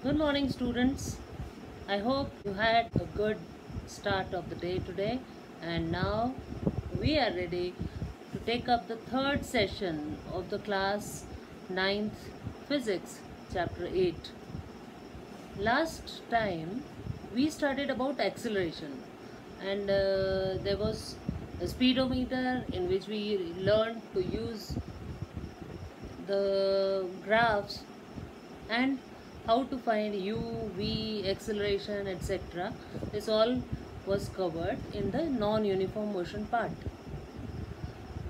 Good morning, students. I hope you had a good start of the day today, and now we are ready to take up the third session of the class 9th Physics, Chapter 8. Last time we studied about acceleration, and uh, there was a speedometer in which we learned to use the graphs and how to find u v, acceleration etc this all was covered in the non uniform motion part.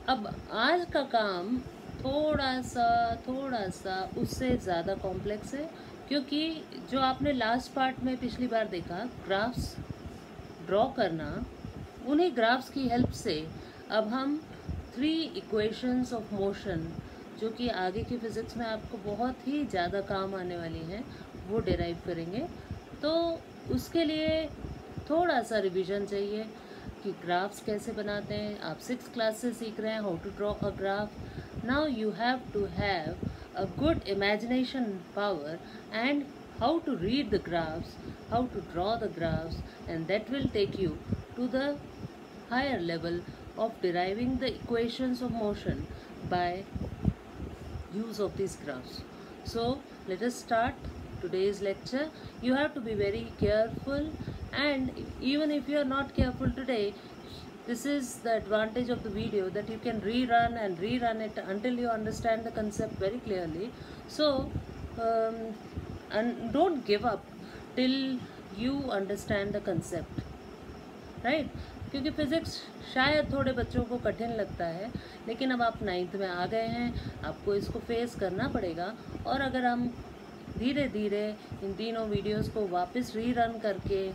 अब आज का काम थोड़ा सा थोड़ा सा उससे ज़्यादा कॉम्प्लेक्स है, क्योंकि जो आपने लास्ट पार्ट में पिछली बार देखा ग्राफ्स ड्रॉ करना, उन्हीं ग्राफ्स की हेल्प से अब हम थ्री इक्वेशंस ऑफ़ मोशन जो कि आगे की फिज़िक्स में आपको बहुत ही ज़्यादा काम आने वाली हैं, वो डिराइव करेंगे। तो उसके लिए थोड़ा सा रिवीजन चाहिए कि ग्राफ्स कैसे बनाते हैं। आप सिक्स क्लास से सीख रहे हैं how to draw a graph now you have to have a good imagination power and how to read the graphs how to draw the graphs and that will take you to the higher level of deriving the equations of motion by use of these graphs. So let us start today's lecture. You have to be very careful and even if you are not careful today, this is the advantage of the video that you can rerun and rerun it until you understand the concept very clearly. So um, and don't give up till you understand the concept right क्योंकि physics शायद थोड़े बच्चों को कठिन लगता है लेकिन अब आप नाइन्थ में आ गए हैं आपको इसको फेस करना पड़ेगा और अगर हम धीरे धीरे इन तीनों वीडियोस को वापस रीरन करके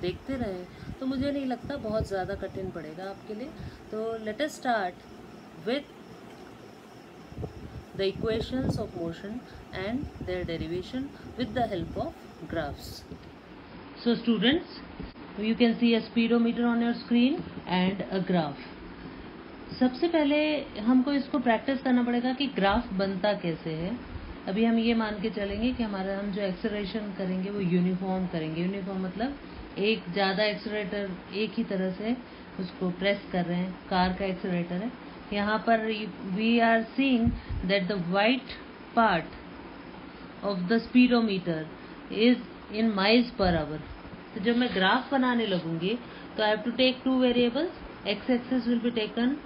देखते रहें तो मुझे नहीं लगता बहुत ज़्यादा कठिन पड़ेगा आपके लिए तो let us start with the equations of motion and their derivation with the help of graphs. So students, you can see a speedometer on your screen and a graph. सबसे पहले हमको इसको प्रैक्टिस करना पड़ेगा कि ग्राफ बनता कैसे है। अभी हम ये मान के चलेंगे कि हमारा हम जो एक्सलेशन करेंगे वो यूनिफॉर्म करेंगे। यूनिफॉर्म मतलब एक ज़्यादा एक्सलेटर एक ही तरह से उसको प्रेस कर रहे हैं। कार का एक्सलेटर है। यहाँ पर we are seeing that the white part of the speedometer is in miles per hour तो जब मैं ग्राफ बनाने लगूँगी तो I have to take two variables x axis will be taken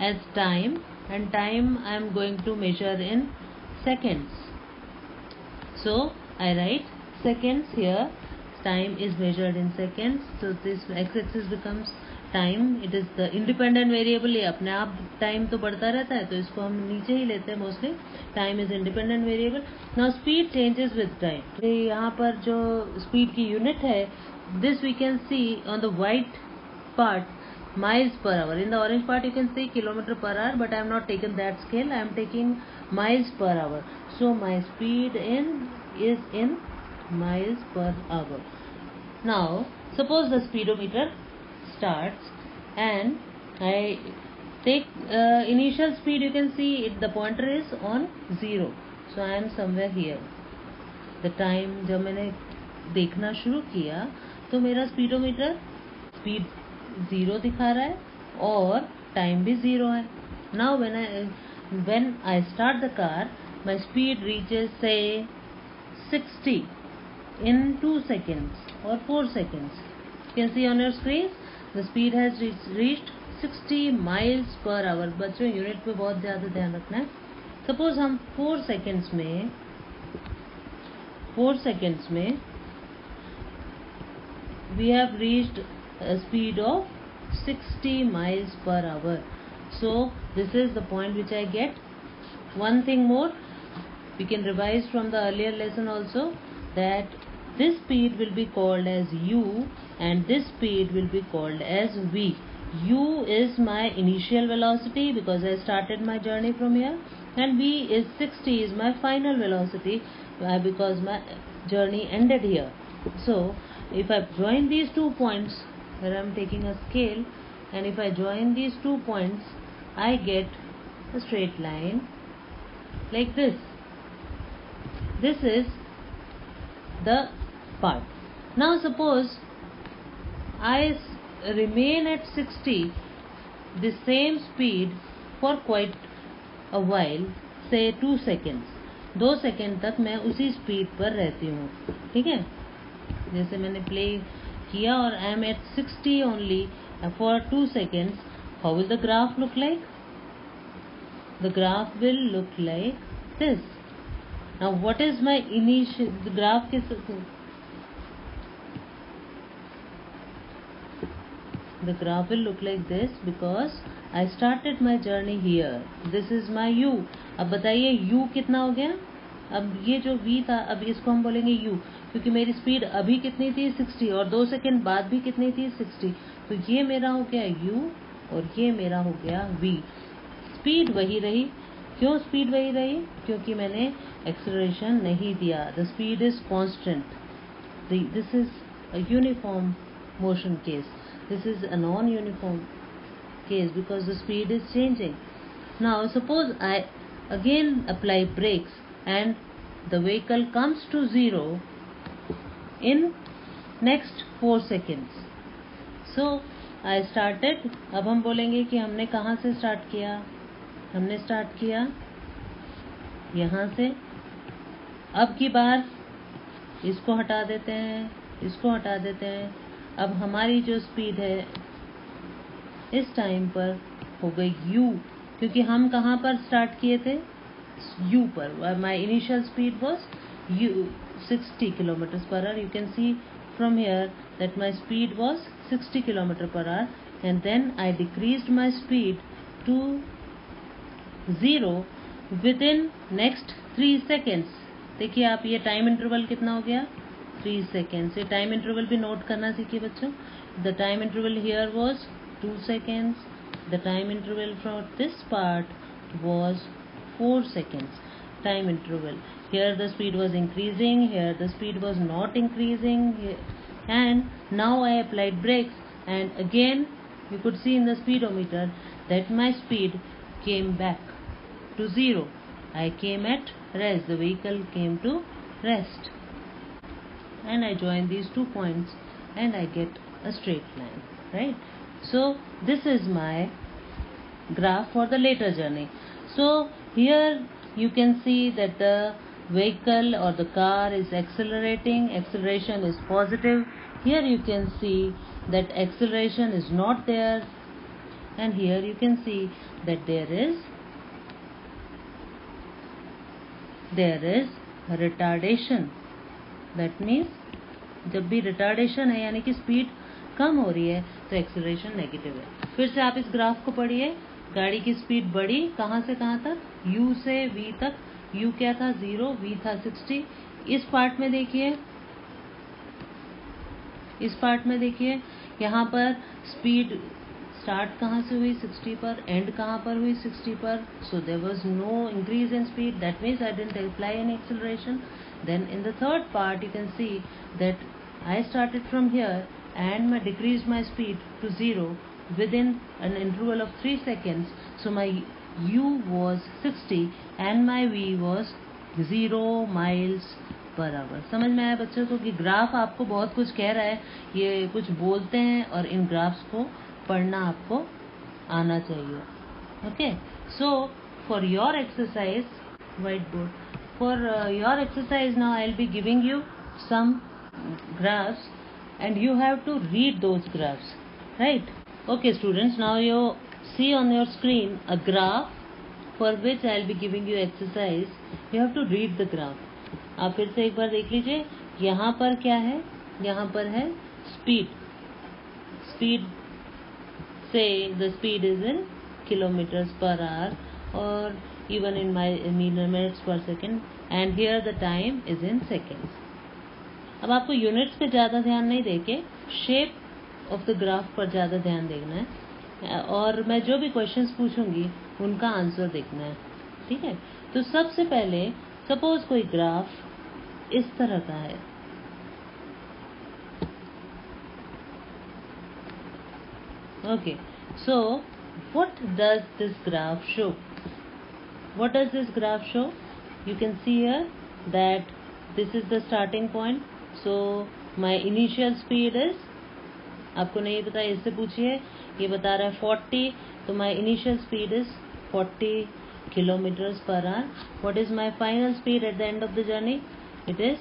as time and time I am going to measure in seconds so I write seconds here time is measured in seconds so this x axis becomes time it is the independent variable ये अपने आप time तो बढ़ता रहता है तो इसको हम नीचे ही लेते हैं mostly time is independent variable now speed changes with time यहाँ पर जो स्पीड की यूनिट है this we can see on the white part miles per hour in the orange part you can see kilometer per hour but I am not taken that scale I am taking miles per hour so my speed in is in miles per hour now suppose the speedometer starts and I take uh, initial speed you can see it the pointer is on zero so I am somewhere here the time जब मैंने देखना शुरू किया तो मेरा speedometer speed zero दिखा रहा है और टाइम भी ज़ीरो है now when I when I start the car my speed reaches say 60 in 2 seconds or 4 seconds you can see on your screen the speed has reached 60 miles per hour बच्चों unit पे बहुत ज़्यादा ध्यान रखना है। Suppose हम four seconds में four seconds में we have reached speed of 60 miles per hour so this is the point which I get one thing more we can revise from the earlier lesson also that this speed will be called as u and this speed will be called as v. U is my initial velocity because I started my journey from here and v is 60 is my final velocity uh, because my journey ended here. So if I join these two points where I am taking a scale and if I join these two points I get a straight line like this. This is the part. Now suppose I remain at 60 the same speed for quite a while say 2 seconds दो second तक मैं उसी speed पर रहती हूँ ठीक है जैसे मैंने प्ले किया और I am at sixty only for two seconds how will the graph look like the graph will look like this now what is my initial graph के the graph will look like this because I started my journey here. This is my u. अब बताइए, u कितना हो गया? अब ये जो v था, अब इसको हम बोलेंगे u, क्योंकि मेरी स्पीड अभी कितनी थी? 60 और दो सेकंड बाद भी कितनी थी? 60 तो ये मेरा हो गया u और ये मेरा हो गया v. स्पीड वही रही. क्यों स्पीड वही रही? क्योंकि मैंने एक्सलरेशन नहीं दिया. The speed is constant this is uniform motion case. This is a non-uniform case because the speed is changing now suppose I again apply brakes and the vehicle comes to zero in next four seconds so I started अब हम बोलेंगे कि हमने कहाँ से start किया हमने start किया यहाँ से अब की बार इसको हटा देते हैं इसको हटा देते हैं अब हमारी जो स्पीड है, इस टाइम पर हो गई यू क्योंकि हम कहाँ पर स्टार्ट किए थे? यू पर। My initial speed was u sixty kilometer per hour you can see from here that my speed was sixty kilometer per hour and then I decrease my speed to zero within next three seconds देखिए आप ये time interval कितना हो गया? Three seconds ये time interval भी note करना सीखिए बच्चों the time interval here was two seconds the time interval from this part was four seconds time interval here the speed was increasing here the speed was not increasing and now I applied brakes and again you could see in the speedometer that my speed came back to zero I came at rest the vehicle came to rest and I join these two points and I get a straight line right? So this is my graph for the later journey. So here you can see that the vehicle or the car is accelerating acceleration is positive. Here you can see that acceleration is not there. And here you can see that there is there is retardation that means जब भी retardation है, यानी कि speed कम हो रही है तो acceleration negative है। फिर से आप इस ग्राफ को पढ़िए। गाड़ी की स्पीड बढ़ी कहाँ से कहाँ तक? U से v तक। U क्या था? ज़ीरो v था सिक्सटी इस पार्ट में देखिए। इस पार्ट में देखिए। यहाँ पर स्पीड स्टार्ट कहाँ से हुई? 60 पर। एंड कहाँ पर हुई? 60 पर। So there was no increase in speed that means I didn't apply an acceleration then in the third part you can see that I started from here and I decreased my speed to zero within an interval of 3 seconds so my u was 60 and my v was 0 miles per hour समझ में आया बच्चों को कि graph आपको बहुत कुछ कह रहा है ये कुछ बोलते हैं और इन ग्राफ्स को पढ़ना आपको आना चाहिए okay so for your exercise white board for uh, your exercise now I'll be giving you some graphs and you have to read those graphs right okay students now you see on your screen a graph for which I'll be giving you exercise you have to read the graph आप फिर से एक बार देख लीजिए यहाँ पर क्या है यहाँ पर है स्पीड स्पीड से the speed is in kilometers per hour और even in my minutes per second, and here the time is in seconds. अब आपको यूनिट्स पे ज़्यादा ध्यान नहीं देके शेप ऑफ़ द ग्राफ पर ज़्यादा ध्यान देना है। और मैं जो भी क्वेश्चंस पूछूँगी, उनका आंसर देखना है। ठीक है? तो सबसे पहले सपोज़ कोई ग्राफ इस तरह का है। Okay, so what does this graph show? what does this graph show you can see here that this is the starting point so my initial speed is आपको नहीं पता इससे पूछिए ये बता रहा है 40 तो my initial speed is 40 kilometers per hour what is my final speed at the end of the journey it is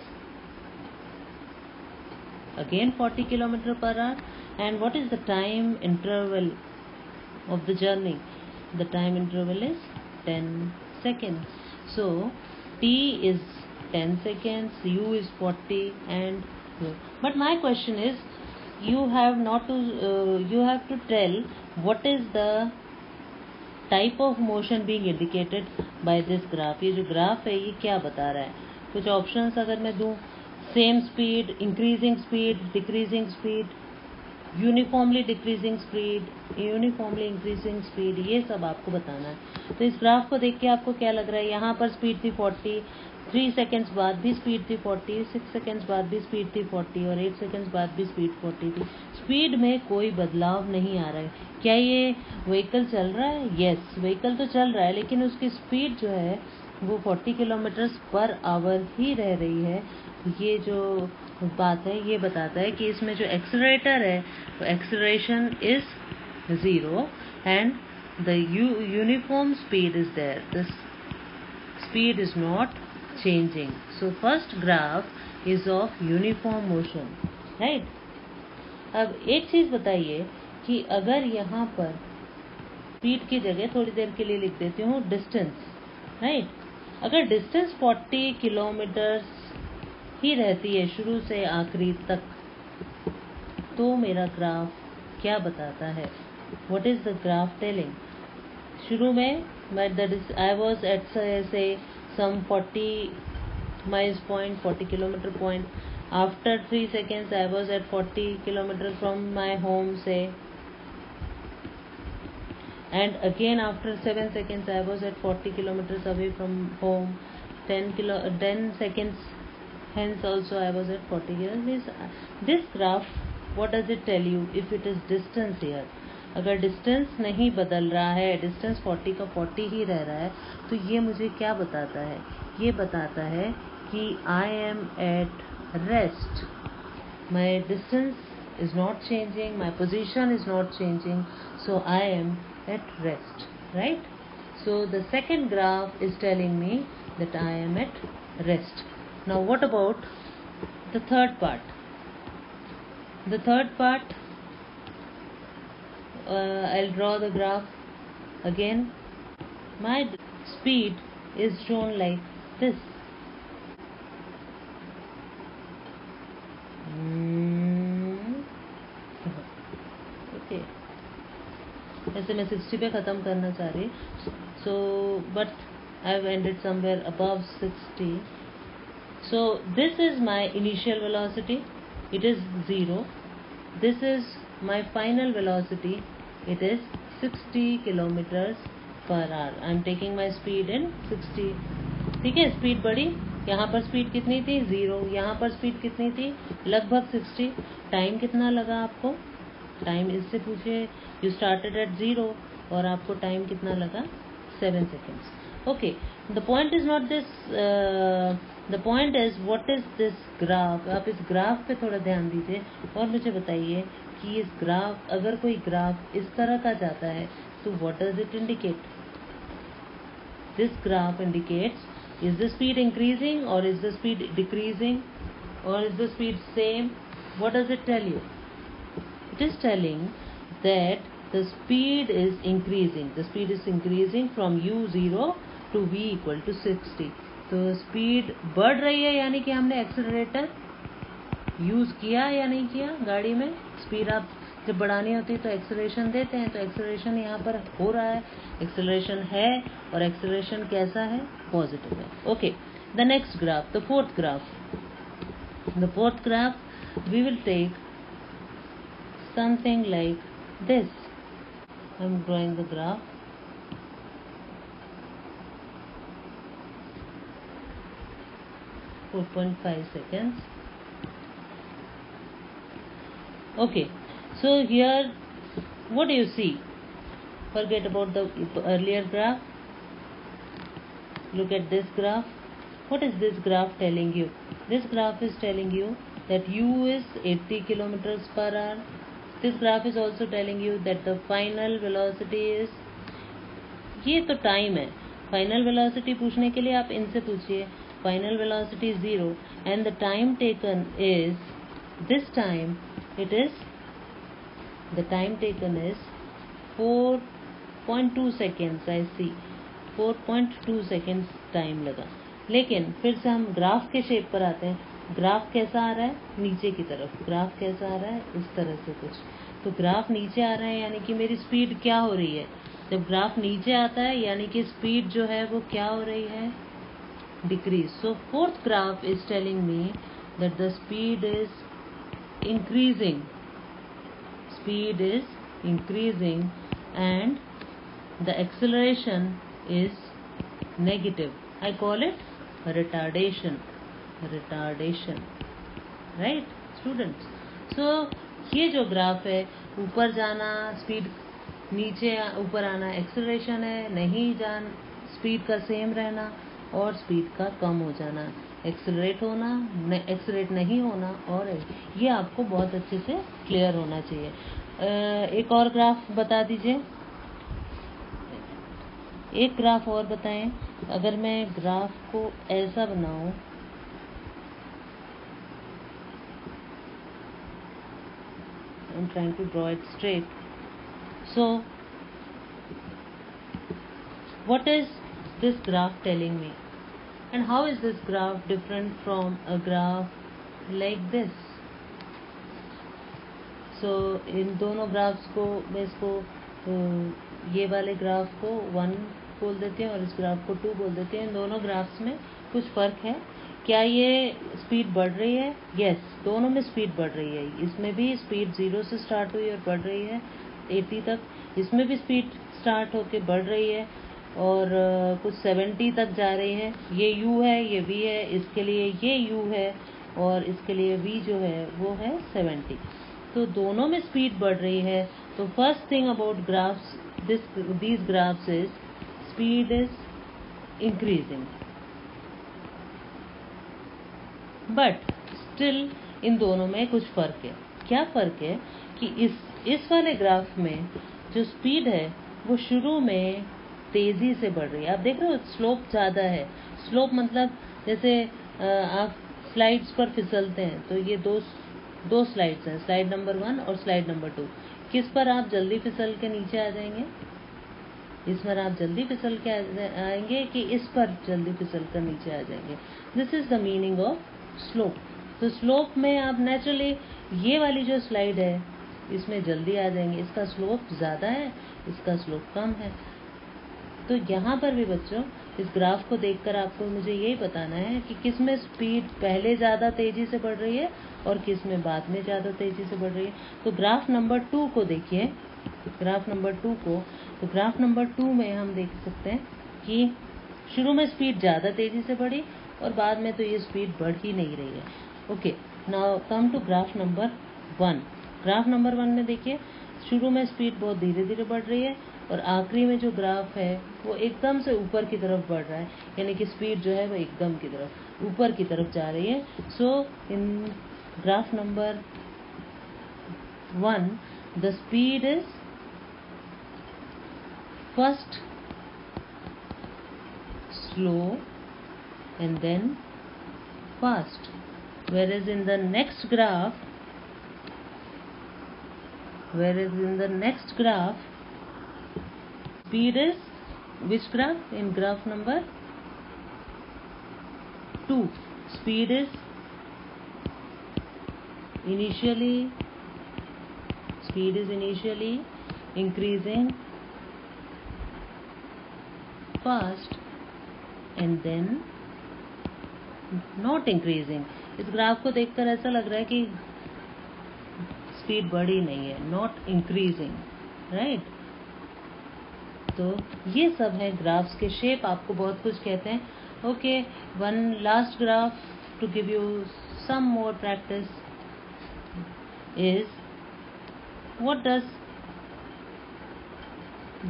again 40 kilometer per hour and what is the time interval of the journey the time interval is 10 seconds so t is 10 seconds u is 40 and but my question is you have not to uh, you have to tell what is the type of motion being indicated by this graph ये जो graph है ये क्या बता रहा है कुछ options अगर मैं दूं same speed increasing speed decreasing speed Uniformly decreasing speed uniformly increasing speed ये सब आपको बताना है। तो इस ग्राफ को देख के आपको क्या लग रहा है? यहाँ पर स्पीड थी 40 थ्री सेकेंड्स बाद भी स्पीड थी 40 सिक्स सेकेंड्स बाद भी स्पीड थी 40 और एट सेकेंड्स बाद भी स्पीड 40 थी। स्पीड में कोई बदलाव नहीं आ रहा है। क्या ये व्हीकल चल रहा है? यस व्हीकल तो चल रहा है, लेकिन उसकी स्पीड जो है, वो 40 किलोमीटर्स पर आवर ही रह रही है। ये जो बात है, ये बताता है कि इसमें जो एक्सलरेटर है, वो acceleration is zero and the uniform speed is there the speed is not changing so first graph is of uniform motion right अब एक चीज़ बताइए कि अगर यहाँ पर स्पीड की जगह थोड़ी देर के लिए लिख देती हूँ डिस्टेंस राइट अगर डिस्टेंस 40 किलोमीटर ही रहती है शुरू से आखिरी तक। तो मेरा ग्राफ क्या बताता है? What is the graph telling शुरू में, मैं that is I was at say some forty miles point forty kilometer point after three seconds I was at forty kilometer from my home से and again, after 7 seconds, I was at 40 kilometers away from home. 10 kilo 10 seconds hence also i was at 40 km uh, this graph, what does it tell you if it is distance here? अगर distance नहीं बदल रहा है distance 40 का 40 ही रह रहा है तो ये मुझे क्या बताता है? ये बताता है कि I am at rest my distance is not changing my position is not changing so I am at rest right so the second graph is telling me that I am at rest now what about the third part the third part uh, I'll draw the graph again my speed is shown like this ऐसे मैं sixty पे ख़त्म करना चाह रही so but I have ended somewhere above sixty so this is my initial velocity it is 0 this is my final velocity. It is 60 kilometers per hour. I am taking my speed in 60 ठीक है speed बढ़ी यहाँ पर speed कितनी थी zero यहाँ पर speed कितनी थी लगभग 60 टाइम कितना लगा आपको टाइम इससे पूछे यू स्टार्टेड एट ज़ीरो और आपको टाइम कितना लगा seven seconds okay the point is not this the point is what is this graph आप इस ग्राफ पे थोड़ा ध्यान दीजिए और मुझे बताइए कि इस ग्राफ अगर कोई ग्राफ इस तरह का जाता है तो what does it indicate this graph indicates is the speed increasing और इज़ द स्पीड डिक्रीजिंग और is the speed same what does it tell you? It is telling that the speed is increasing. The speed is increasing from u0 to v equal to 60 तो speed बढ़ रही है यानी कि हमने accelerator use किया या नहीं किया गाड़ी में? स्पीड आप जब बढ़ानी होती है तो एक्सलेशन देते हैं तो एक्सलेशन यहाँ पर हो रहा है। एक्सलेशन है और एक्सलेशन कैसा है? पॉजिटिव है। Okay the next graph the fourth graph the fourth graph we will take something like this. I'm drawing the graph. Four point five seconds. Okay, so here, what do you see? Forget about the earlier graph. Look at this graph. What is this graph telling you? This graph is telling you that u is 80 kilometers per hour this graph is also telling you that the final velocity is ये तो time है final velocity पूछने के लिए आप इनसे पूछिए final velocity zero and the time taken is this time it is the time taken is 4.2 seconds I see 4.2 seconds time लगा। लेकिन फिर से हम ग्राफ के शेप पर आते हैं। ग्राफ कैसा आ रहा है? नीचे की तरफ़। ग्राफ कैसा आ रहा है? इस तरह से कुछ। तो ग्राफ नीचे आ रहा है, यानी कि मेरी स्पीड क्या हो रही है? जब ग्राफ नीचे आता है, यानी कि स्पीड जो है वो क्या हो रही है? Decrease so fourth graph is telling me that the speed is increasing speed is increasing and the acceleration is negative I call it retardation. Retardation. Right, students? So, ये जो ग्राफ है, ऊपर जाना स्पीड नीचे, ऊपर आना एक्सलेशन है, नहीं जान स्पीड का सेम रहना और स्पीड का कम हो जाना एक्सलरेट होना एक्सलरेट नहीं होना, और ये आपको बहुत अच्छे से क्लियर होना चाहिए। एक और ग्राफ बता दीजिए। एक ग्राफ और बताएँ। अगर मैं ग्राफ को ऐसा बनाऊँ, I'm trying to draw it straight. So, what is this graph telling me? And how is this graph different from a graph like this? So इन दोनों ग्राफ्स को, मैं इसको तो ये वाले ग्राफ को वन बोल देते हैं और इस ग्राफ को टू बोल देते हैं। इन दोनों ग्राफ्स में कुछ फ़र्क है। क्या ये स्पीड बढ़ रही है? यस दोनों में स्पीड बढ़ रही है। इसमें भी स्पीड ज़ीरो से स्टार्ट हुई और बढ़ रही है एटी तक। इसमें भी स्पीड स्टार्ट होके बढ़ रही है। और कुछ सेवेंटी तक जा रही है। ये यू है, ये वी है, इसके लिए ये यू है और इसके लिए वी जो है, वो है सेवेंटी तो दोनों में स्पीड बढ़ रही है। तो first thing about graphs this these graphs is speed is increasing but still in दोनों में कुछ फ़र्क है। क्या फ़र्क है कि इस इस वाले ग्राफ में जो स्पीड है, वो शुरू में तेज़ी से बढ़ रही है। आप देख रहे हो स्लोप ज़्यादा है। स्लोप मतलब जैसे आप स्लाइड्स पर फिसलते हैं तो ये दो दो स्लाइड्स हैं स्लाइड नंबर वन और स्लाइड नंबर टू किस पर आप जल्दी फिसल के नीचे आ जाएँगे? इस पर आप जल्दी फिसल के आएँगे कि इस पर जल्दी फिसल कर नीचे आ जाएँगे। This is the meaning of slope तो स्लोप में आप नेचुरली ये वाली जो स्लाइड है, इसमें जल्दी आ जाएँगे। इसका स्लोप ज़्यादा है, इसका स्लोप कम है। तो यहाँ पर भी बच्चों, इस ग्राफ को देखकर आपको मुझे यही बताना है कि किसमें स्पीड पहले ज़्यादा तेज़ी से बढ़ रही है और किसमें बाद में ज़्यादा तेज़ी से बढ़ रही है। तो ग्राफ नंबर टू को देखिए। ग्राफ नंबर टू को तो ग्राफ नंबर टू में हम देख सकते हैं कि शुरू में स्पीड ज़्यादा तेज़ी से बढ़ी और बाद में तो ये स्पीड बढ़ ही नहीं रही है। Okay now come to graph number one graph number one में देखिए, शुरू में स्पीड बहुत धीरे धीरे बढ़ रही है और आखिरी में जो ग्राफ है, वो एकदम से ऊपर की तरफ़ बढ़ रहा है। यानी कि स्पीड जो है, वो एकदम की तरफ़, ऊपर की तरफ़ जा रही है। So in graph number one the speed is first slow and then fast. Whereas in the next graph, whereas in the next graph speed is which graph in graph number 2 speed is initially speed is initially increasing fast and then not increasing इस graph को देखकर ऐसा लग रहा है कि speed बढ़ी नहीं है नॉट इंक्रीजिंग राइट तो ये सब है ग्राफ्स के शेप आपको बहुत कुछ कहते हैं। Okay one last graph to give you some more practice is what does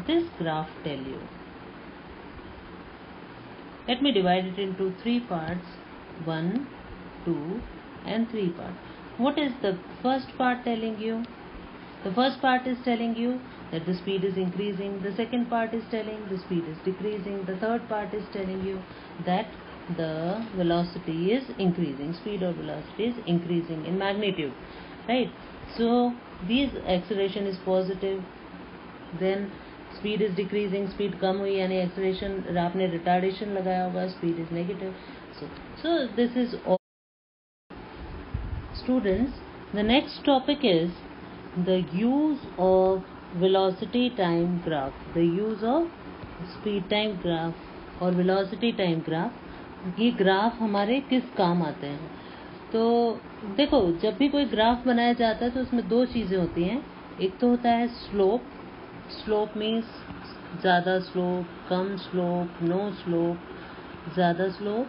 this graph tell you let me divide it into three part one two and three part what is the first part telling you the first part is telling you that the speed is increasing the second part is telling the speed is decreasing the third part is telling you that the velocity is increasing speed or velocity is increasing in magnitude right so this acceleration is positive then speed is decreasing speed कम हुई यानी acceleration आपने retardation लगाया होगा speed is negative so so this is students the next topic is the use of velocity time graph the use of speed time graph और velocity time graph ये graph हमारे किस काम आते हैं? तो देखो, जब भी कोई ग्राफ बनाया जाता है तो उसमें दो चीज़ें होती हैं। एक तो होता है स्लोप स्लोप मीन्स ज़्यादा स्लोप कम स्लोप नो स्लोप ज़्यादा स्लोप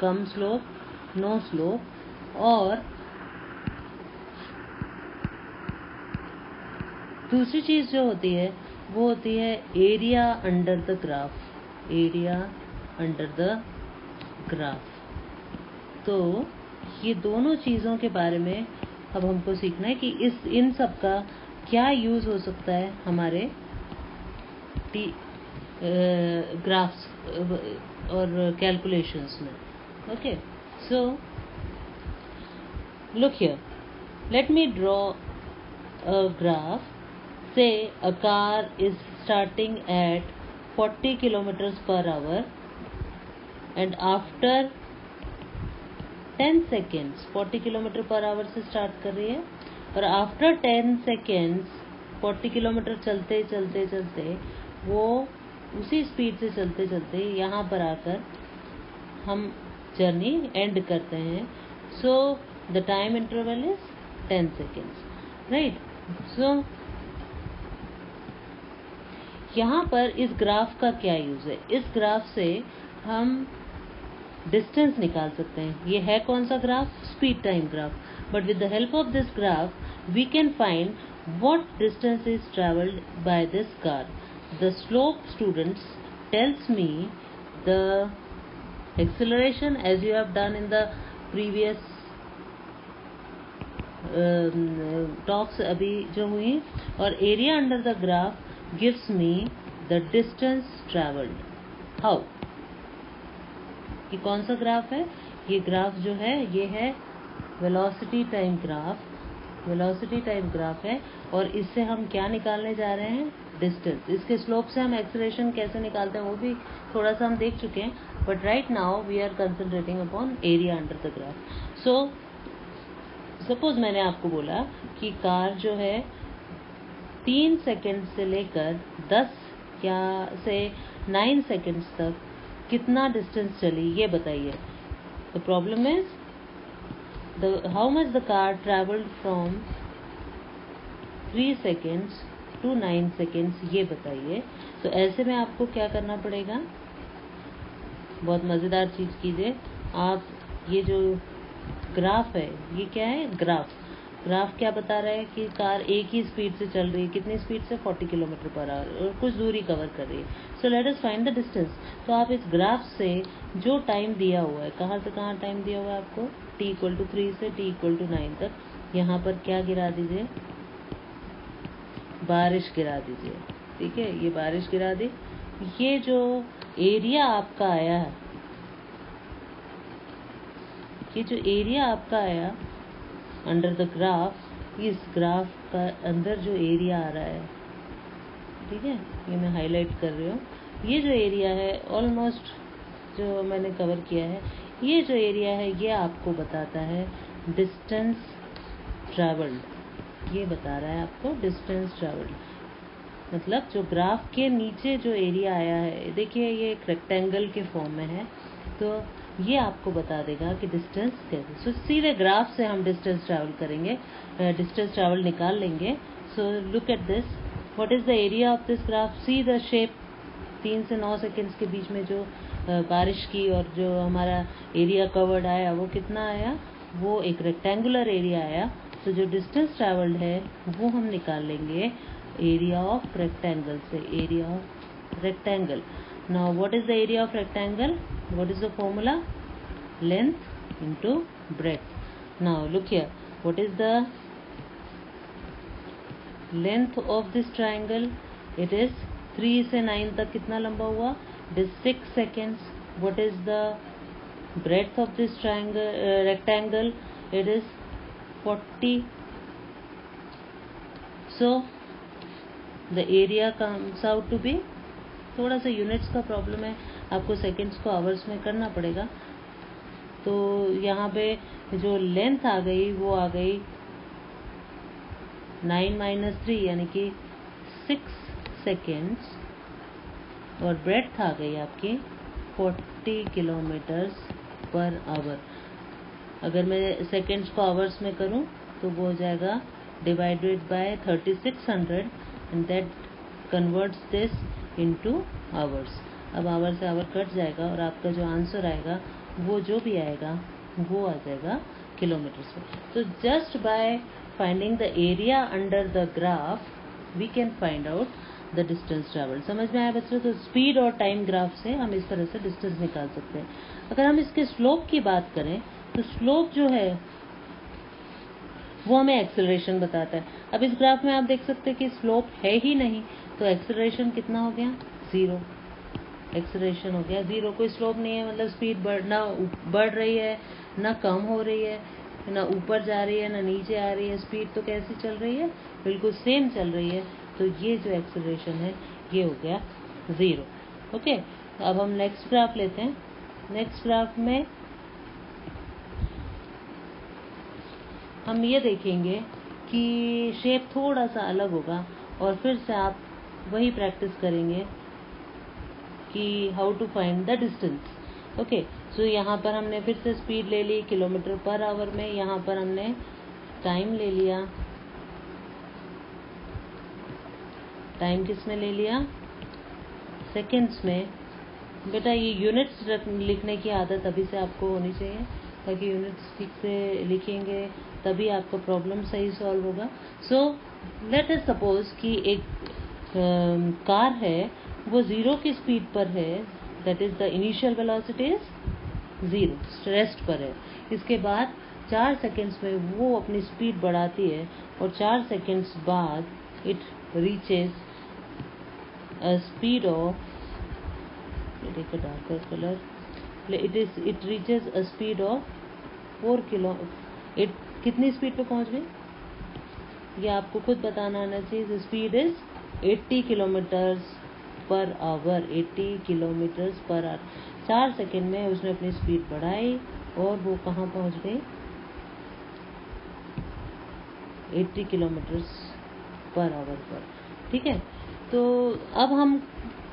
कम स्लोप नो स्लोप और दूसरी चीज़ जो होती है, वो होती है area under the graph area under the graph तो ये दोनों चीज़ों के बारे में अब हमको सीखना है कि इस, इन सब का क्या यूज़ हो सकता है हमारे टी ग्राफ्स और कैलकुलेशंस में. Okay so look here let me draw a graph. Say a car is starting at 40 kilometers per hour and after 10 seconds 40 kilometre per hour से स्टार्ट कर रही है। और after ten seconds forty kilometre चलते चलते चलते, वो उसी स्पीड से चलते चलते यहाँ पर आकर हम जर्नी एंड करते हैं। So the time interval is ten seconds right so यहाँ पर इस ग्राफ का क्या यूज़ है? इस ग्राफ से हम डिस्टेंस निकाल सकते हैं। ये है कौन सा graph? Speed time graph but with the help of this graph we can find what distance is travelled by this car the slope students tells me the acceleration as you have done in the previous talks अभी जो हुई, और area under the graph gives me the distance travelled how ये कौन सा graph है? ये graph जो है, ये है velocity time graph velocity time graph है और इससे हम क्या निकालने जा रहे हैं? डिस्टेंस इसके स्लोप से हम एक्सलेशन कैसे निकालते हैं वो भी थोड़ा सा हम देख चुके हैं but right now we are concentrating upon area under the graph so suppose मैंने आपको बोला कि कार जो है तीन सेकेंड से लेकर दस या से नाइन सेकेंड्स तक कितना डिस्टेंस चली, ये बताइए। The problem is the how much the car travelled from three seconds to nine seconds ये बताइए। तो ऐसे में आपको क्या करना पड़ेगा? बहुत मज़ेदार चीज़ कीजिए। आप, ये जो ग्राफ है, ये क्या है? ग्राफ ग्राफ क्या बता रहा है कि कार एक ही स्पीड से चल रही है? कितनी स्पीड से? 40 किलोमीटर पर आवर और कुछ दूरी कवर कर रही है। So let us find the distance तो आप इस ग्राफ से जो टाइम दिया हुआ है, कहाँ से कहाँ टाइम दिया हुआ है आपको? टी इक्वल टू थ्री से टी इक्वल टू नाइन तक। यहाँ पर क्या गिरा दीजिए? बारिश गिरा दीजिए। ठीक है? ये बारिश गिरा दी। ये जो एरिया आपका आया है ये जो एरिया आपका आया अंडर द ग्राफ इस ग्राफ का अंदर जो एरिया आ रहा है, ठीक है, ये मैं हाईलाइट कर रही हूँ, ये जो एरिया है ऑलमोस्ट जो मैंने कवर किया है, ये जो एरिया है, ये आपको बताता है डिस्टेंस ट्रेवल्ड ये बता रहा है आपको डिस्टेंस ट्रेवल्ड मतलब जो ग्राफ के नीचे जो एरिया आया है, देखिए ये एक रेक्टेंगल के फॉर्म में है तो ये आपको बता देगा कि डिस्टेंस कैसे। सो सीधे ग्राफ से हम डिस्टेंस ट्रैवल करेंगे डिस्टेंस ट्रैवल निकाल लेंगे। So look at this what is the area of this graph see the shape तीन से नौ सेकेंड्स के बीच में जो बारिश की और जो हमारा एरिया कवर्ड आया, वो कितना आया? वो एक रेक्टेंगुलर एरिया आया। तो जो डिस्टेंस ट्रैवल्ड है, वो हम निकाल लेंगे एरिया ऑफ़ रेक्टेंगल से area of rectangle now what is the area of rectangle what is the formula length into breadth now look here what is the length of this triangle it is 3 से 9 तक कितना लंबा हुआ it is 6 seconds what is the breadth of this triangle uh, rectangle it is 40 so the area comes out to be थोड़ा सा units का problem है, आपको सेकंड्स को आवर्स में करना पड़ेगा। तो यहाँ पे जो लेंथ आ गई, वो आ गई नाइन माइनस थ्री यानी कि सिक्स सेकेंड्स और ब्रेथ आ गई आपकी फोर्टी किलोमीटर्स पर आवर अगर मैं सेकेंड्स को आवर्स में करूँ तो वो हो जाएगा divided by thirty six hundred and that converts this into hours अब आवर से आवर कट जाएगा और आपका जो आंसर आएगा, वो जो भी आएगा, वो आ जाएगा किलोमीटर्स में तो just by finding the area under the graph we can find out the distance travel समझ में आया बच्चों? तो स्पीड और टाइम ग्राफ से हम इस तरह से डिस्टेंस निकाल सकते हैं। अगर हम इसके स्लोप की बात करें तो स्लोप जो है, वो हमें एक्सेलरेशन बताता है। अब इस ग्राफ में आप देख सकते हैं कि स्लोप है ही नहीं। तो एक्सेलरेशन कितना हो गया? ज़ीरो एक्सलेशन हो गया. ज़ीरो कोई स्लोप नहीं है मतलब स्पीड बढ़, ना बढ़ रही है, ना कम हो रही है, ना ऊपर जा रही है, ना नीचे आ रही है स्पीड तो कैसी चल रही है? बिल्कुल सेम चल रही है. तो ये जो एक्सेलरेशन है, ये हो गया ज़ीरो ओके अब हम नेक्स्ट ग्राफ लेते हैं. नेक्स्ट ग्राफ में हम ये देखेंगे कि शेप थोड़ा सा अलग होगा और फिर से आप वही प्रैक्टिस करेंगे कि how to find the distance okay so यहाँ पर हमने फिर से स्पीड ले ली किलोमीटर पर आवर में, यहाँ पर हमने टाइम ले लिया। टाइम किसमें ले लिया? सेकेंड्स में। बेटा, ये यूनिट्स लिखने की आदत अभी से आपको होनी चाहिए, ताकि यूनिट्स ठीक से लिखेंगे, तभी आपका प्रॉब्लम सही सॉल्व होगा। सो लेट अस सपोज़ कि एक कार um, है वो ज़ीरो की स्पीड पर है. That is the initial velocity is zero rest पर है. इसके बाद चार सेकेंड्स में वो अपनी स्पीड बढ़ाती है और चार सेकेंड्स बाद it reaches speed of darker colour it is it reaches a speed of four kilo it कितनी स्पीड पे पहुँच गई? ये आपको खुद बताना आना चाहिए speed is 80 kilometres per hour 80 kilometres per hour चार सेकेंड में उसने अपनी स्पीड बढ़ाई और वो कहाँ पहुँच गई? 80 किलोमीटर्स पर आवर पर। ठीक है? तो अब हम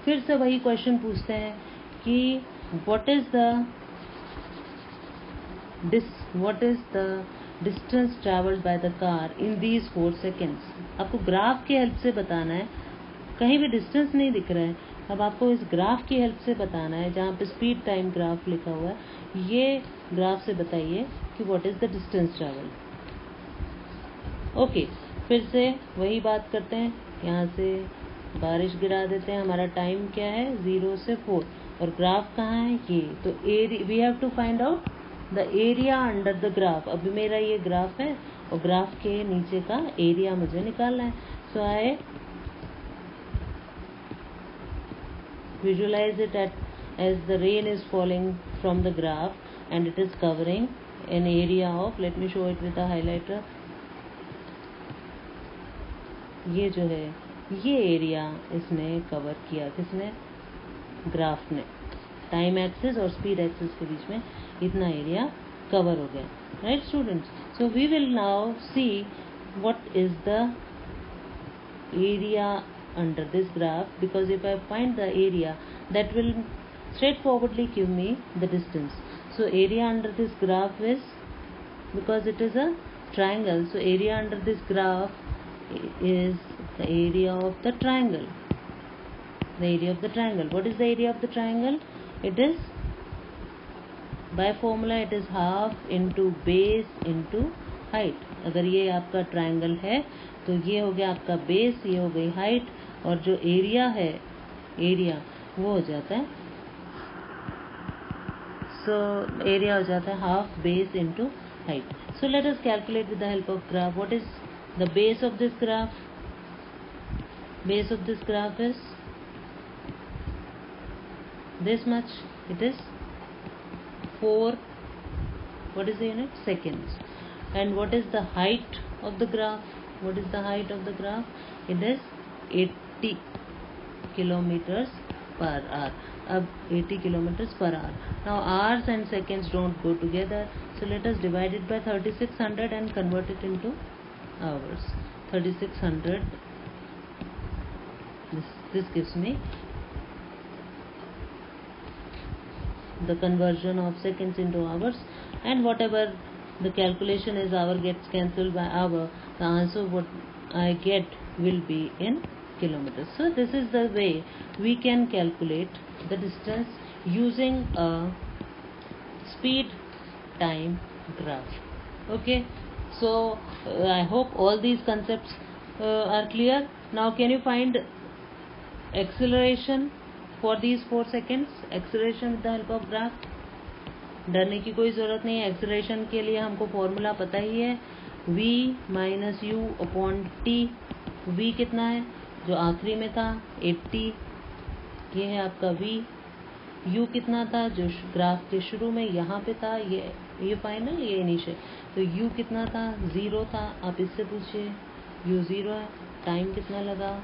फिर से वही क्वेश्चन पूछते हैं कि what is the dis what is the distance travelled by the car in these four seconds आपको ग्राफ की हेल्प से बताना है। कहीं भी डिस्टेंस नहीं दिख रहा है। अब आपको इस ग्राफ की हेल्प से बताना है, जहाँ पे स्पीड टाइम ग्राफ लिखा हुआ है। ये ग्राफ से बताइए कि what is the distance travel okay फिर से वही बात करते हैं। यहाँ से बारिश गिरा देते हैं। हमारा टाइम क्या है? ज़ीरो से फोर और ग्राफ कहाँ है? ये। तो we have to find out the area under the graph अभी मेरा ये ग्राफ है और ग्राफ के नीचे का एरिया मुझे निकालना है। So I visualise it at as the rain is falling from the graph and it is covering an area of let me show it with highlighter ये जो है, ये एरिया इसने कवर किया किसने? ग्राफ ने। टाइम एक्सिस और speed axis के बीच में इतना एरिया कवर हो गया right students so we will now see what is the area under this graph because if I find the area that will straightforwardly give me the distance. So area under this graph is because it is a triangle so area under this graph is the area of the triangle the area of the triangle what is the area of the triangle it is by formula it is half into base into height अगर ये आपका triangle है तो ये हो गया आपका base ये हो गई हाइट और जो एरिया है एरिया वो हो जाता है। सो so, एरिया हो जाता है half base into height so let us calculate with the help of graph what is the base of this graph base of this graph is this much it is 4 what is the unit? Seconds. And what is the height of the graph? What is the height of the graph? It is 80 kilometers per hour. अब 80 kilometers per hour. Now hours and seconds don't go together. So let us divide it by 3600 and convert it into hours. 3600 this, this gives me the conversion of seconds into hours and whatever the calculation is hour gets cancelled by hour the answer what I get will be in kilometers. So this is the way we can calculate the distance using a speed time graph. Okay? So uh, I hope all these concepts uh, are clear. Now can you find acceleration for these 4 seconds. Acceleration with the help of graph. डरने की कोई ज़रूरत नहीं है। Acceleration के लिए हमको formula पता ही है। V minus u upon t v कितना है? जो आखिरी में था 80 ये है आपका v. U कितना था? जो ग्राफ के शुरू में यहाँ पे था, ये ये फाइनल ये इनिशियल तो u कितना था? ज़ीरो था। आप इससे पूछिए। U ज़ीरो है। टाइम कितना लगा?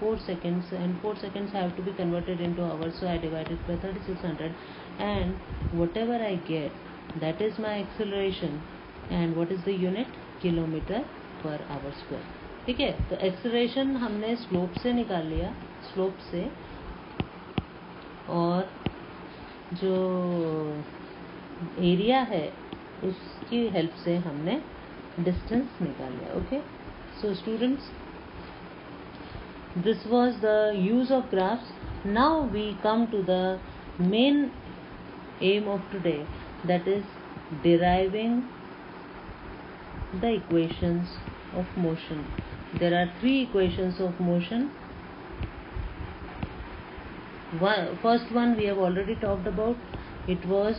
4 seconds and 4 seconds have to be converted into hours so I divided by 3600 and whatever I get that is my acceleration and what is the unit kilometer per hour square ठीक है तो acceleration हमने slope से निकाल लिया slope से और जो एरिया है उसकी हेल्प से हमने डिस्टेंस निकाल लिया okay so students this was the use of graphs now we come to the main aim of today that is deriving the equations of motion. There are three equations of motion. One, first one we have already talked about. It was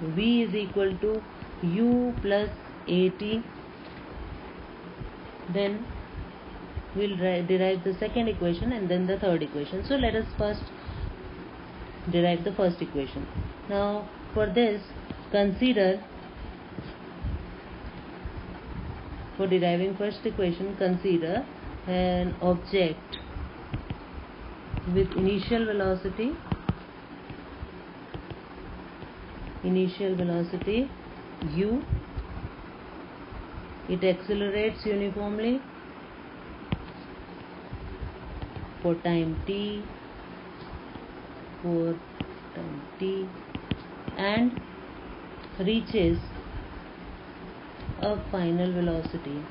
v is equal to u plus at then we'll derive the second equation and then the third equation. So let us first derive the first equation. Now for this consider for deriving first equation consider an object with initial velocity initial velocity u. It accelerates uniformly for time t for time t and reaches a final velocity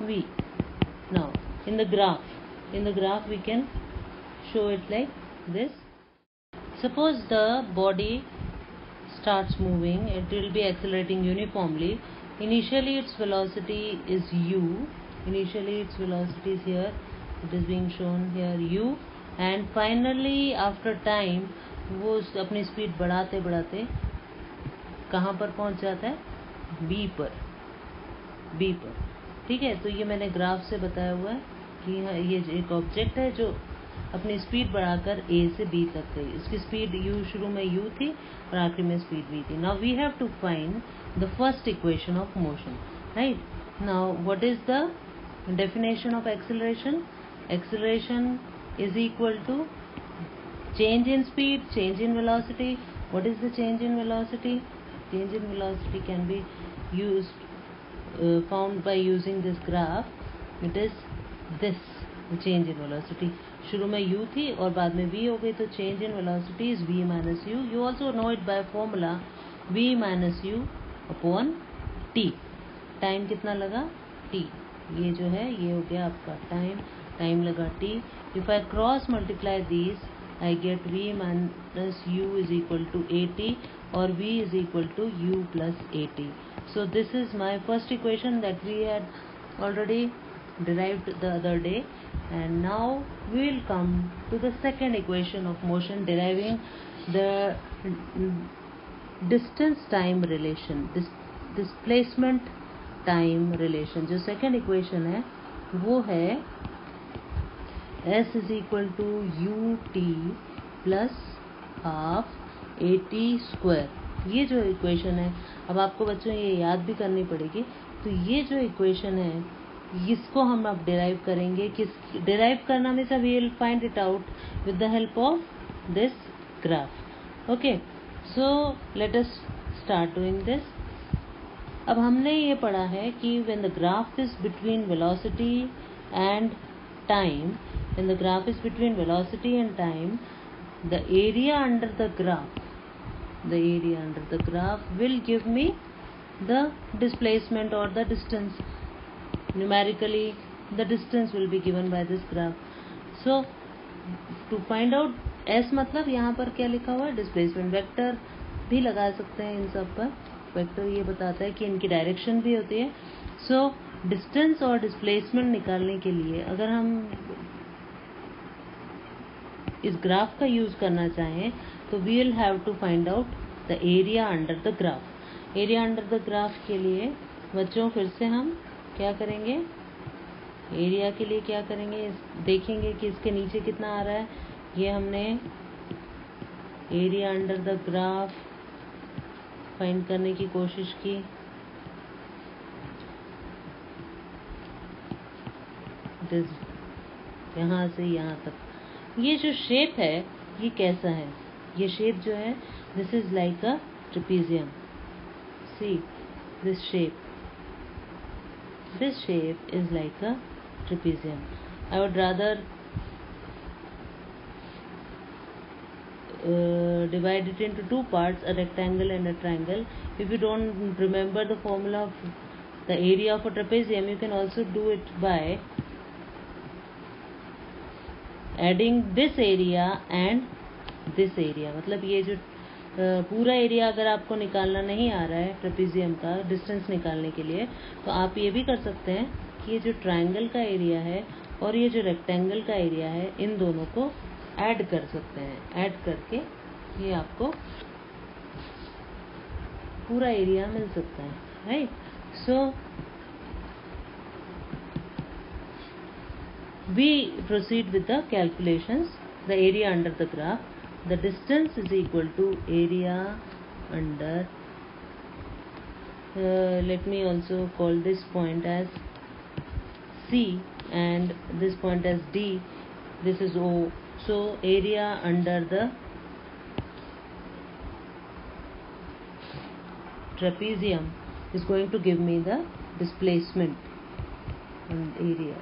v. Now in the graph in the graph we can show it like this. Suppose the body starts moving it will be accelerating uniformly. Initially its velocity is u initially, its velocity is here. It is being shown here u and finally, after time, वो अपनी speed बढ़ाते बढ़ाते, कहाँ पर पहुँच जाता है? B पर. बी पर. ठीक है? तो ये मैंने ग्राफ से बताया हुआ है कि हाँ ये एक ऑब्जेक्ट है जो अपनी स्पीड बढ़ाकर ए से बी तक गई। इसकी स्पीड यू शुरू में यू थी और आखिरी में स्पीड वी थी। Now we have to find the first equation of motion right now what is the definition of acceleration acceleration is equal to change in speed change in velocity what is the change in velocity change in velocity can be used uh, found by using this graph it is this change in velocity शुरू में u थी और बाद में v हो गई तो change in velocity is v minus u you also know it by formula v minus u upon t time कितना लगा t ये जो है, ये हो गया आपका टाइम टाइम लगा t if I cross multiply this I get v minus u is equal to a t और v is equal to u plus a so this is my first equation that we had already derived the other day and now we will come to the second equation of motion deriving the distance time relation displacement time relation जो second equation है, वो है s is equal to u t plus half a t square ये जो equation है, अब आपको बच्चों ये याद भी करनी पड़ेगी। तो ये जो इक्वेशन है, इसको हम अब डिराइव करेंगे। किस डिराइव करना में सब will find it out with the help of this graph okay so let us start doing this अब हमने ये पढ़ा है कि when the graph is between velocity and time when the graph is between velocity and time the area under the graph the area under the graph will give me the displacement और the distance numerically the distance will be given by this graph so to find out s मतलब यहाँ पर क्या लिखा हुआ है? Displacement vector भी लगा सकते हैं इन सब पर। वेक्टर ये बताता है कि इनकी डायरेक्शन भी होती है। सो डिस्टेंस और डिस्प्लेसमेंट निकालने के लिए अगर हम इस ग्राफ का यूज़ करना चाहें तो we will have to find out the area under the graph area under the graph के लिए बच्चों, फिर से हम क्या करेंगे? एरिया के लिए क्या करेंगे? देखेंगे कि इसके नीचे कितना आ रहा है। ये हमने area under the graph find करने की कोशिश की। यहाँ से यहाँ तक। ये जो शेप है, ये कैसा है? ये शेप जो है this is like a trapezium see this shape this shape is like a trapezium I would rather uh, divide it into two parts a rectangle and a triangle if you don't remember the formula of the area of a trapezium you can also do it by adding this area and this area मतलब ये जो पूरा area अगर आपको निकालना नहीं आ रहा है ट्रेपेजियम का डिस्टेंस निकालने के लिए तो आप ये भी कर सकते हैं कि ये जो ट्रायंगल का एरिया है और ये जो रेक्टेंगल का एरिया है इन दोनों को ऐड कर सकते हैं। ऐड करके ये आपको पूरा एरिया मिल सकता है right so we proceed with the calculations the area under the graph the distance is equal to area under let me also call this point as C and this point as D this is O so, area under the trapezium is going to give me the displacement and area.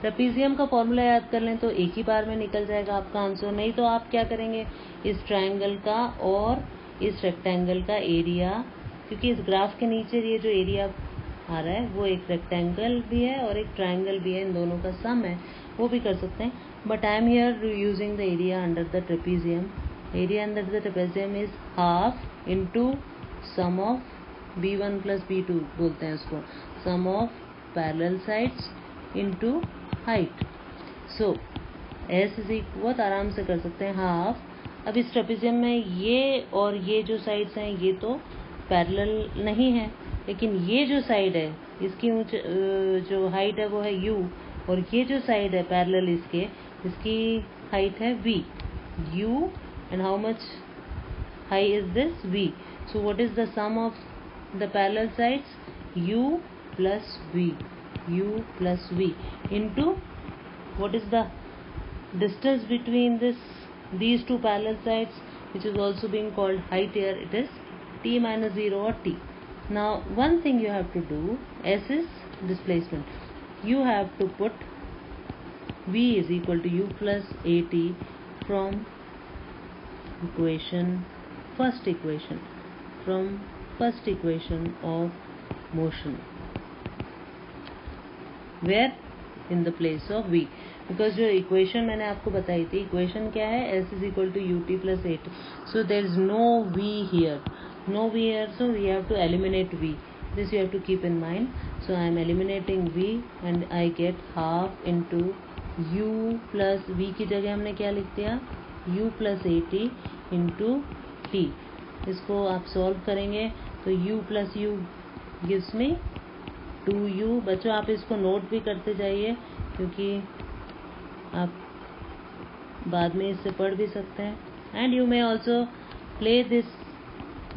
Trapezium का formula याद कर लें तो एक ही बार में निकल जाएगा आपका आंसर नहीं तो आप क्या करेंगे? इस ट्रायंगल का और इस रेक्टेंगल का एरिया क्योंकि इस ग्राफ के नीचे ये जो एरिया आ रहा है, वो एक रेक्टेंगल भी है और एक ट्रायंगल भी है, इन दोनों का सम है। वो भी कर सकते हैं। But I am here using the area under the trapezium area under the trapezium is half into sum of b one plus b two बोलते हैं उसको। Sum of parallel sides into height so s is बहुत आराम से कर सकते हैं half अब इस ट्रेपीजियम में ये और ये जो साइड्स हैं, ये तो पैरल नहीं है। लेकिन ये जो साइड है, इसकी ऊंच जो हाइट है, वो है यू और ये जो साइड है पैरेलल इसके इसकी हाइट है v u and how much high is this v so what is the sum of the parallel sides u plus v u plus v into what is the distance between this these two parallel sides which is also being called height here it is t minus 0 or t now one thing you have to do s is displacement You have to put v is equal to u plus at from equation first equation from first equation of motion where in the place of v जो equation मैंने आपको बताई थी equation क्या है s is equal to u t plus at so there is no v here no v here so we have to eliminate v this you have to keep in mind. So, I am eliminating V and I get half into u plus v की जगह हमने क्या लिख दिया? U plus a t into t इसको आप solve करेंगे तो u plus u gives me two u बच्चों, आप इसको नोट भी करते जाइए क्योंकि आप बाद में इससे पढ़ भी सकते हैं। And you may also play this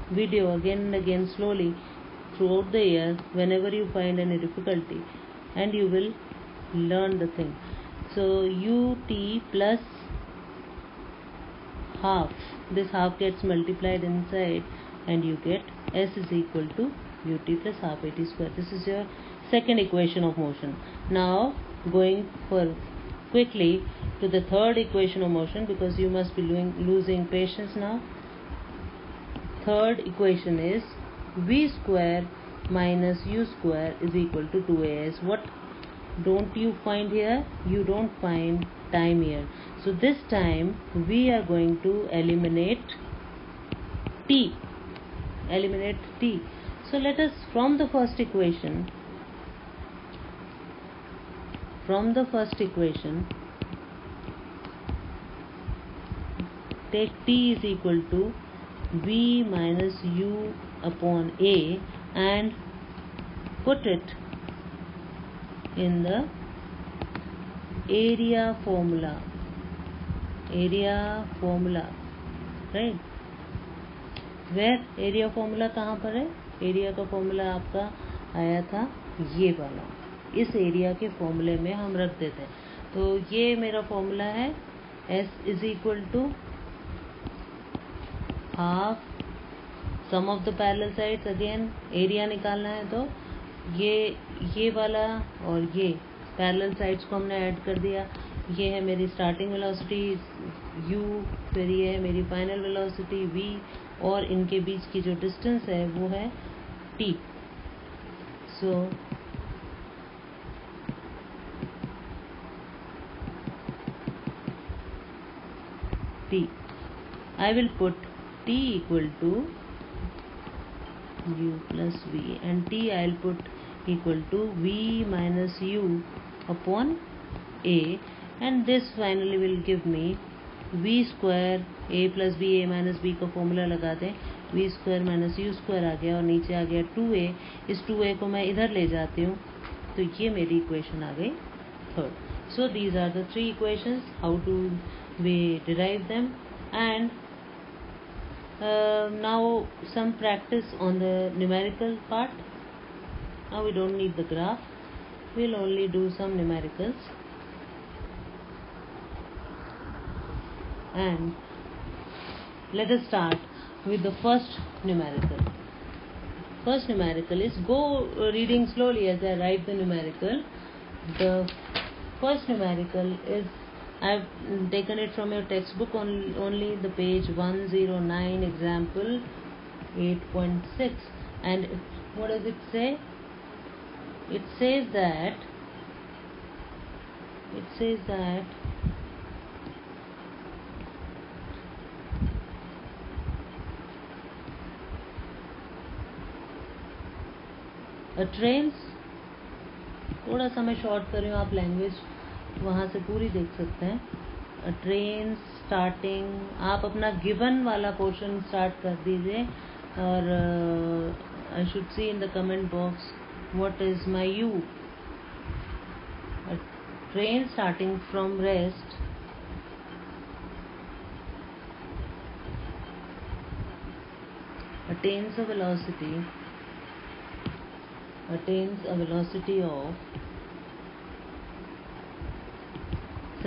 video again and again slowly. Throughout the year whenever you find any difficulty and you will learn the thing. So ut plus half. This half gets multiplied inside and you get s is equal to ut plus half at square. This is your second equation of motion. Now going for quickly to the third equation of motion because you must be losing patience now. Third equation is v square minus u square is equal to 2as what don't you find here? You don't find time here. So this time we are going to eliminate t. Eliminate t. So let us from the first equation from the first equation take t is equal to v minus u upon a and put it in the area formula area formula right where area formula कहाँ पर है area का formula आपका आया था ये वाला इस एरिया के फॉर्मूले में हम रख देते हैं तो ये मेरा फॉर्मूला है S is equal to half sum of the parallel sides again area निकालना है तो ये ये वाला और ये पैरेलल साइड्स को हमने ऐड कर दिया। ये है मेरी स्टार्टिंग वेलोसिटी u फिर ये है मेरी फाइनल वेलोसिटी v और इनके बीच की जो डिस्टेंस है वो है t so so, t I will put t equal to u plus v. And t I'll put equal to v minus u upon a. And this finally will give me v square a plus b a minus b का formula लगा दें v square minus u square आ गया और नीचे आ गया 2a इस 2a को मैं इधर ले जाती हूँ. तो ये मेरी इक्वेशन आ गई third so these are the three equations how to we derive them and uh, now some practice on the numerical part. Now we don't need the graph. We'll only do some numericals. And let us start with the first numerical. First numerical is go reading slowly as I write the numerical. The first numerical is I've taken it from your textbook on only the page 109 example 8.6 and what does it say it says that it says that a trains थोड़ा सा मैं short कर रही हूँ आप language वहाँ से पूरी देख सकते हैं। ट्रेन स्टार्टिंग आप अपना गिवन वाला पोर्शन स्टार्ट कर दीजिए। और I should see in the comment box what is my you train starting from rest attains a velocity. Attains a velocity of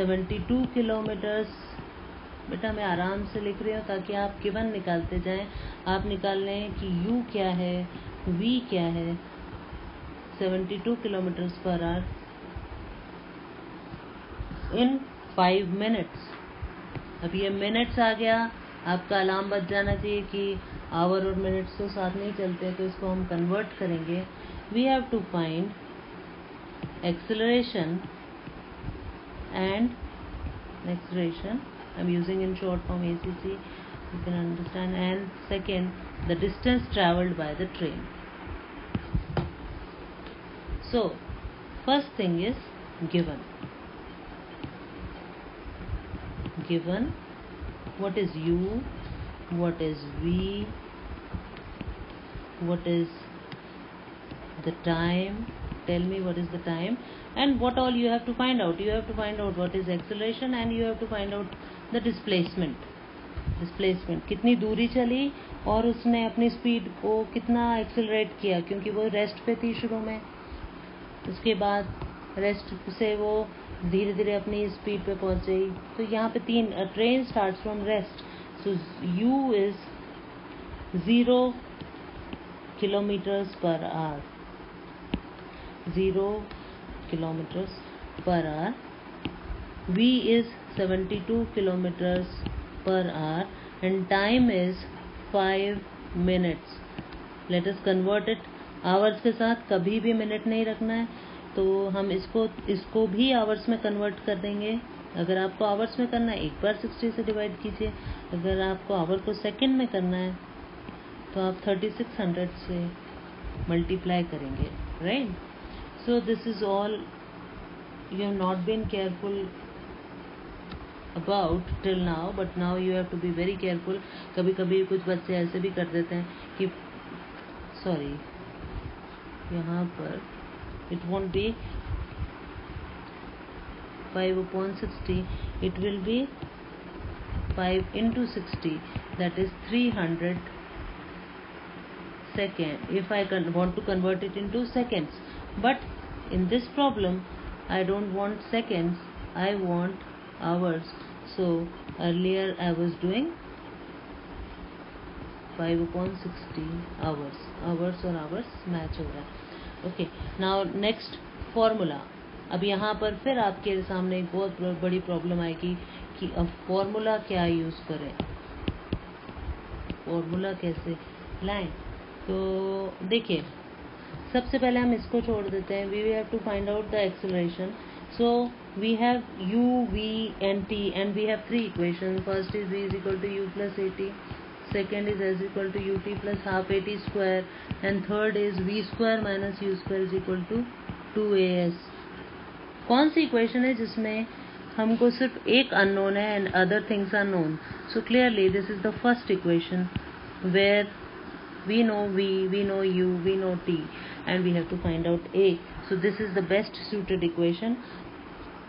72 kilometres. बेटा, मैं आराम से लिख रही हूँ ताकि आप गिवन निकालते जाएँ। आप निकाल लें कि u क्या है, v क्या है। 72 किलोमीटर्स पर आवर इन फाइव मिनट्स। अब ये मिनट्स आ गया। आपका अलार्म बच जाना चाहिए कि आवर और मिनट्स तो साथ नहीं चलते तो इसको हम कन्वर्ट करेंगे। We have to find acceleration and next acceleration I'm using in short form ACC you can understand. And second the distance traveled by the train. So first thing is given. Given what is u what is v what is the time tell me what is the time and what all you have to find out you have to find out what is acceleration and you have to find out the displacement displacement कितनी दूरी चली और उसने अपनी speed को कितना accelerate किया क्योंकि वो रेस्ट पे थी शुरू में उसके बाद रेस्ट से वो धीरे धीरे अपनी स्पीड पे पहुँच गई तो यहाँ पे तीन train start from rest so u is zero kilometres per hour zero kilometers per hour. V is 72 kilometers per hour and time is 5 minutes. Let us convert it. Hours के साथ कभी भी मिनट नहीं रखना है तो हम इसको इसको भी आवर्स में कन्वर्ट कर देंगे। अगर आपको आवर्स में करना है, एक बार 60 से डिवाइड कीजिए। अगर आपको आवर को सेकंड में करना है तो आप 3600 से मल्टीप्लाई करेंगे right so this is all you have not been careful about till now but now you have to be very careful कभी कभी कुछ बच्चे ऐसे भी कर देते हैं कि सॉरी यहाँ पर it won't be 5 upon 60 it will be 5 into 60 that is 300 second if I want to convert it into seconds but in this problem I don't want seconds I want hours so earlier I was doing 5 upon 60 hours hours और hours हो रहा है okay now next formula अब यहाँ पर फिर आपके सामने एक बहुत बड़ी प्रॉब्लम आएगी कि अब फॉर्मूला क्या यूज़ करें फॉर्मूला कैसे लाएँ तो देखिए सबसे पहले हम इसको छोड़ देते हैं। We we have to find out the acceleration so we have u v and t and we have three equation first is v is equal to u plus a t second is s equal to u t plus half a t square and third is v square minus u square is equal to two a s कौन सी इक्वेशन है जिसमें हमको सिर्फ़ एक unknown है and other things are known so clearly this is the first equation where we know we we know u we know t and we have to find out a. So this is the best suited equation.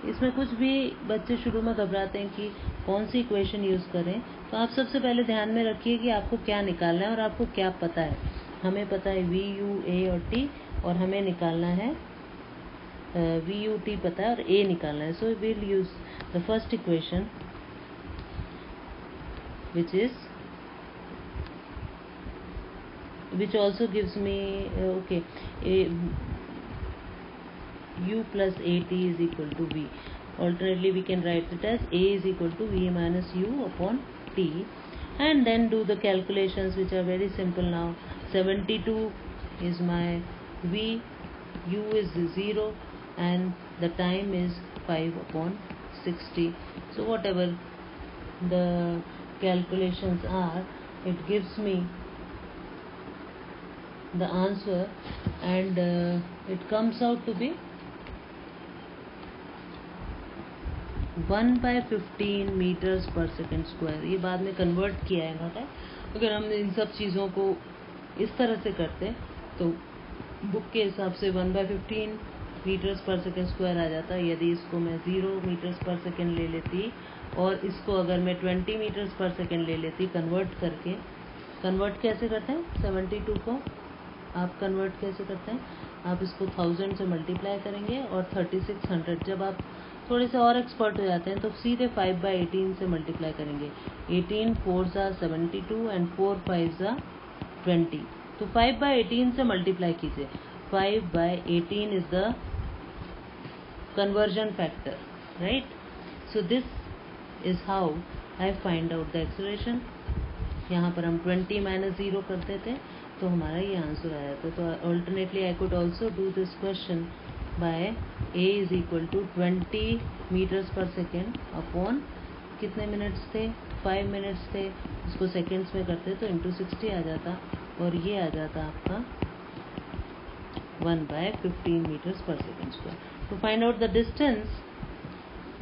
इसमें कुछ भी बच्चे शुरू में घबराते हैं कि कौन सी इक्वेशन यूज़ करें। तो आप सबसे पहले ध्यान में रखिए कि आपको क्या निकालना है और आपको क्या पता है। हमें पता है वी यू ए और टी और हमें निकालना है वी यू टी पता है और ए निकालना है। So will use the first equation which is which also gives me uh, okay a, u plus at is equal to v. Alternately we can write it as a is equal to v minus u upon t. And then do the calculations which are very simple now. 72 is my v u is 0 and the time is 5 upon 60 so whatever the calculations are it gives me the answer and uh, it comes out to be 1 by 15 metres per second square ये बाद में convert किया है इन्होंने अगर हम इन सब चीज़ों को इस तरह से करते तो बुक के हिसाब से 1 by fifteen metres per second square आ जाता। यदि इसको मैं ज़ीरो मीटर्स पर सेकेंड ले लेती और इसको अगर मैं 20 मीटर्स पर सेकेंड ले लेती कन्वर्ट करके कन्वर्ट कैसे करते हैं? 72 को? आप कन्वर्ट कैसे करते हैं? आप इसको थाउज़ेंड से मल्टीप्लाई करेंगे और थर्टी सिक्स हंड्रेड जब आप थोड़े से और एक्सपर्ट हो जाते हैं तो सीधे फाइव बाई एटीन से मल्टीप्लाई करेंगे। एटीन फोर ज़ा seventy two and four five ज़ा ट्वेंटी तो फाइव बाई एटीन से मल्टीप्लाई कीजिए। Five by eighteen is the conversion factor right so this is how I find out the acceleration यहाँ पर हम ट्वेंटी माइनस ज़ीरो करते थे तो हमारा ये आंसर आया था। तो alternately I could also do this question by a is equal to twenty metres per second upon कितने मिनट्स थे? फाइव मिनट्स थे। उसको सेकेंड्स में करते तो इंटू सिक्सटी आ जाता। और ये आ जाता आपका one by fifteen metres per second square to find out the distance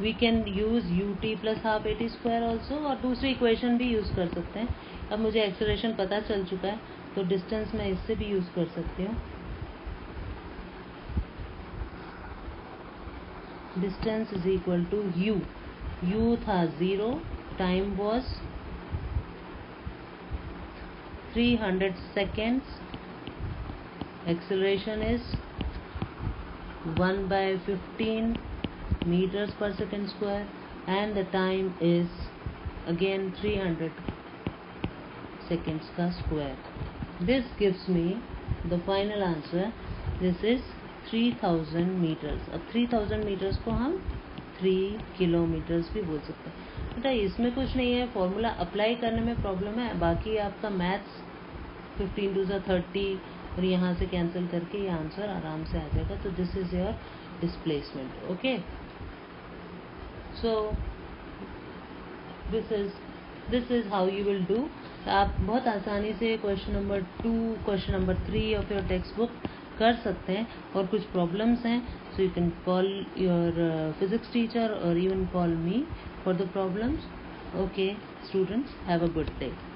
we can use u t plus half a t square also और दूसरी इक्वेशन भी यूज़ कर सकते हैं। अब मुझे एक्सलेशन पता चल चुका है। तो डिस्टेंस मैं इससे भी यूज़ कर सकती हूँ। Distance is equal to u u था zero time was three hundred seconds acceleration is one by fifteen metres per second square and the time is again three hundred seconds का square this gives me the final answer. This is 3000 meters. अब 3000 meters को हम 3 kilometers भी बोल सकते हैं। बेटा इसमें कुछ नहीं है। फॉर्मूला अप्लाई करने में प्रॉब्लम है। बाकी आपका मैथ्स फिफ्टीन टू ज़ा थर्टी और यहाँ से कैंसिल करके ये आंसर आराम से आ जाएगा। तो this is your displacement okay so this is this is how you will do आप बहुत आसानी से question number two question number three of your text book कर सकते हैं और कुछ प्रॉब्लम्स हैं so you can call your physics teacher और can call me for the problems okay students have a good day.